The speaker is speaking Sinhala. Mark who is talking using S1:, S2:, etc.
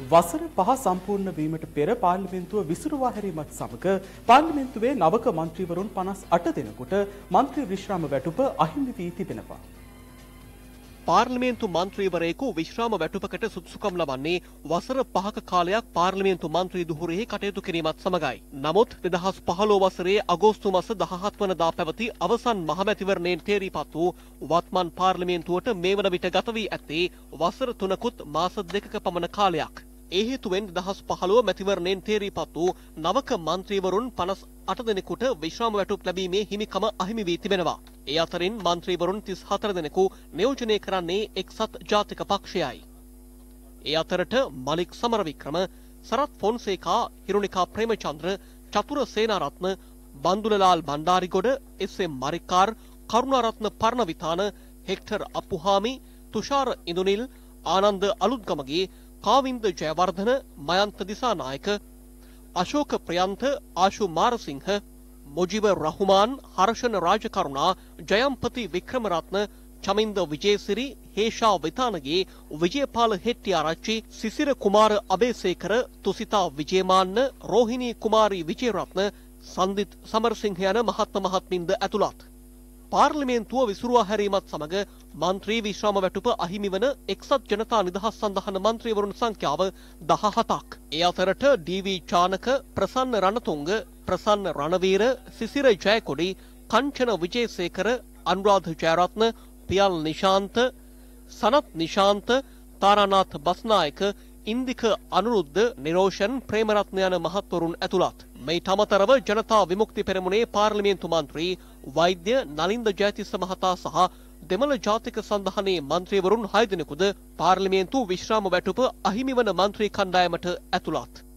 S1: වසර පහ සම්පූර්ණ වීමට පෙර පාර්ලිමේන්තුව විසිරුවා හැරීමත් සමග පාර්ලිමේන්තුවේ නවක මන්ත්‍රීවරුන් 58 දෙනෙකුට මන්ත්‍රී විශ්‍රාම වැටුප අහිමි වී තිබෙනවා.
S2: පාර්ලිමේන්තු මන්ත්‍රීවරයෙකු විශ්‍රාම වැටුපකට සුදුසුකම් ලබන්නේ වසර පහක කාලයක් පාර්ලිමේන්තු මන්ත්‍රී දුහුරෙහි කටයුතු කිරීමත් සමගයි. නමුත් දෙදහස් පහළෝ වසරේ අගෝස්තු මස දහහත් වනදා පැවති අවසන් මහමැතිවරණයෙන් තේරීපත් වූ වත්මන් පාර්ලිමේන්තුවට මේ වන විට ගත වී ඇත්තේ වසර තුනකුත් මාස දෙකක පමණ කාලයක්. ඒ හේතුවෙන් දහස් පහළුව මැතිවරණයෙන් තේරීපත් වූ නවක මන්ත්‍රීවරුන් පනස් අට දෙනෙකුට විශ්‍රාම වැටුප් ලැබීමේ හිමිකම අහිමි වී තිබෙනවා. ඒ අතරින් මන්ත්‍රීවරුන් තිස් හතර දෙනෙකු නියෝජනය කරන්නේ එක්සත් ජාතික පක්ෂයයි. ඒ අතරට මලික් සමරවික්‍රම සරත් ෆොන්සේකා හිරුණිකා ප්‍රේමචන්ද්‍ර චතුර සේනාරත්න බන්දුලලාල් බණ්ඩාරිගොඩ එස්.එම්. මරිකාර් කරුණාරත්න පර්ණවිතාන හෙක්ටර් අපුහාමි තුෂාර ඉඳුනිල් ආනන්ද අලුත්ගමගේ කාවින්ද ජයවර්ධන මයන්ත දිසානායක අශෝක ප්‍රයන්ත ආශු මාරසිංහ මොජිව රහුමාන් හර්ෂණ රාජකරුණා ජයම්පති වික්‍රමරත්න චමින්ද විජේසිරි හේෂා විතානගේ විජයපාල හෙට්ටිආරච්චි සිසිර කුමාර අබේසේකර තුසිතා විජේමාන්න රෝහිණී කුමාරී විජේරත්න සන්දිත් සමරසිංහ යන මහත්ම මහත්මින්ද ඇතුළත්. පාර්ලිමේන්තුව විසුරුවා හැරීමත් සමග මන්ත්‍රී විශ්‍රාම වැටුප අහිමි වන එක්සත් ජනතා නිදහස් සඳහන මන්ත්‍රීවරුන් සංඛ්‍යාව දහහතක්. ඒ අතරට ඩීවී චානක ප්‍රසන්න රණතුංග ප්‍රසන්න රණවීර සිසිර ජයකොඩි කංචන විජේසේකර අනුරාධ ජයරත්න පියල් නිශාන්ත සනත් නිශාන්ත තාරානාත් බස්නායක ඉන්දික අනුරුද්ධ නිරෝෂන් ප්‍රේමරත්න යන මහත්වරුන් ඇතුළත්. මෙයිට අමතරව ජනතා විමුක්ති පෙරමුණේ පාර්ලිමේන්තු මන්ත්‍රී වෛද්‍ය නලින්ද ජයතිස්ස මහතා සහ දෙමළ ජාතික සඳහනේ මන්ත්‍රීවරුන් හය දෙනෙකුද පාර්ලිමේන්තු විශ්‍රාම වැටුප අහිමිවන මන්ත්‍රී කණ්ඩායමට ඇතුළත්.